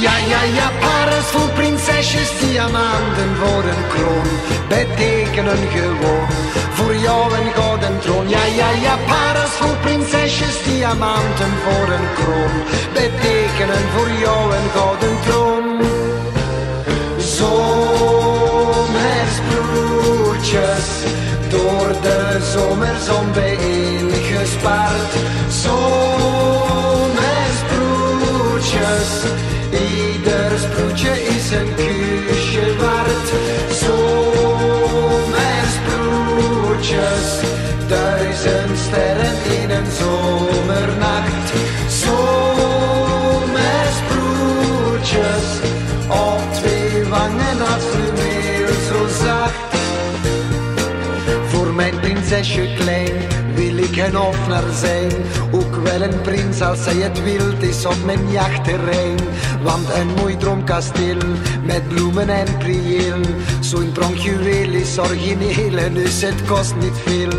Ja, ja, ja, paras voor prinsesjes, diamanten voor een kroon. Betekenen gewoon voor jou een gouden troon. Ja, ja, ja, paras voor prinsesjes, diamanten voor een kroon. Betekenen voor jou een gouden troon. Zomersbroertjes, door de zomer sterren in een zomernacht. Zomersbroertjes, op twee wangen als fluweel zo zacht. Voor mijn prinsesje klein wil ik een hofnar zijn. Ook wel een prins als zij het wild is op mijn jachtterrein. Want een mooi droomkasteel met bloemen en prieel. Zo'n pronkjuweel is origineel en dus het kost niet veel.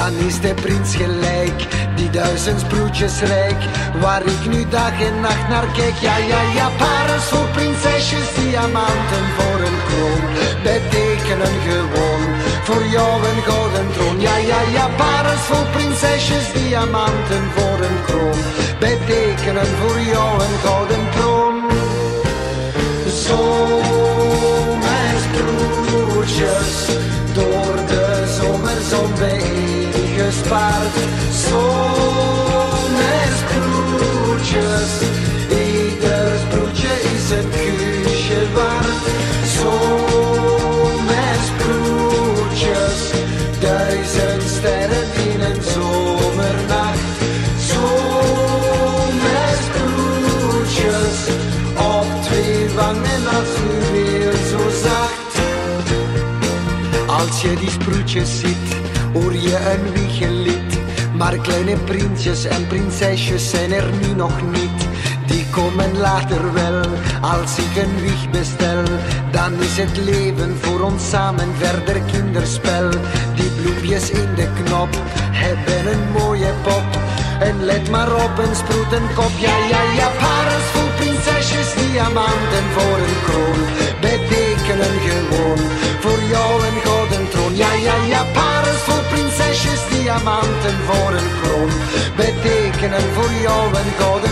Dan is de prins gelijk, die duizend sproetjes rijk. Waar ik nu dag en nacht naar kijk. Ja, ja, ja, parels voor prinsesjes, diamanten voor een kroon. Betekenen gewoon voor jou een gouden troon. Ja, ja, ja, parels voor prinsesjes, diamanten voor een kroon. Betekenen voor jou een gouden bijeengespaard. Zomersbroertjes, ieder sproetje is een kusje waard. Zomersbroertjes, duizend sterren in een zomernacht. Zomersbroertjes, op twee wangen als fluweel zo zacht. Als je die sproetjes ziet, hoor je een wiegelied. Maar kleine prinsjes en prinsesjes zijn er nu nog niet. Die komen later wel, als ik een wieg bestel. Dan is het leven voor ons samen verder kinderspel. Die bloempjes in de knop hebben een mooie pop. En let maar op, een sproetenkop. Ja, ja, ja, parels voor prinsesjes, diamanten voor een kroon. Betekenen gewoon voor jou een gouden prinsesjes, diamanten voor een kroon. Betekenen voor jou een gouden